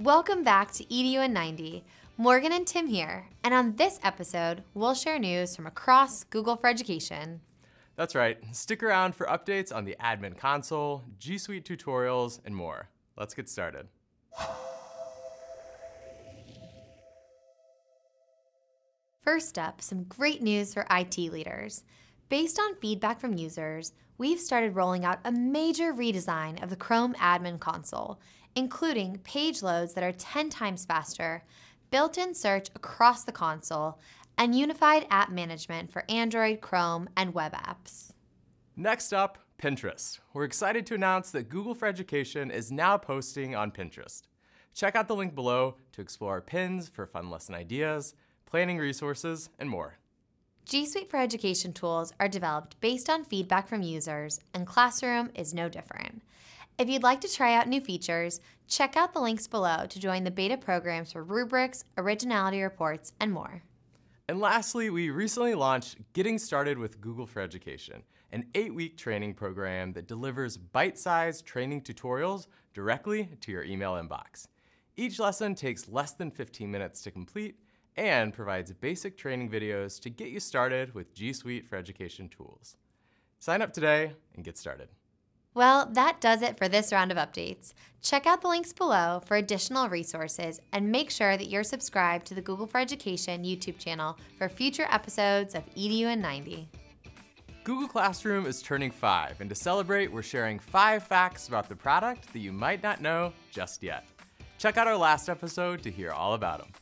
Welcome back to EDU in 90. Morgan and Tim here, and on this episode, we'll share news from across Google for Education. That's right. Stick around for updates on the admin console, G Suite tutorials, and more. Let's get started. First up, some great news for IT leaders. Based on feedback from users, we've started rolling out a major redesign of the Chrome admin console, including page loads that are 10 times faster, built in search across the console, and unified app management for Android, Chrome, and web apps. Next up, Pinterest. We're excited to announce that Google for Education is now posting on Pinterest. Check out the link below to explore pins for fun lesson ideas, planning resources, and more. G Suite for Education tools are developed based on feedback from users, and Classroom is no different. If you'd like to try out new features, check out the links below to join the beta programs for rubrics, originality reports, and more. And lastly, we recently launched Getting Started with Google for Education, an eight week training program that delivers bite sized training tutorials directly to your email inbox. Each lesson takes less than 15 minutes to complete and provides basic training videos to get you started with G Suite for Education tools. Sign up today and get started. Well, that does it for this round of updates. Check out the links below for additional resources and make sure that you're subscribed to the Google for Education YouTube channel for future episodes of EDU in 90. Google Classroom is turning five, and to celebrate, we're sharing five facts about the product that you might not know just yet. Check out our last episode to hear all about them.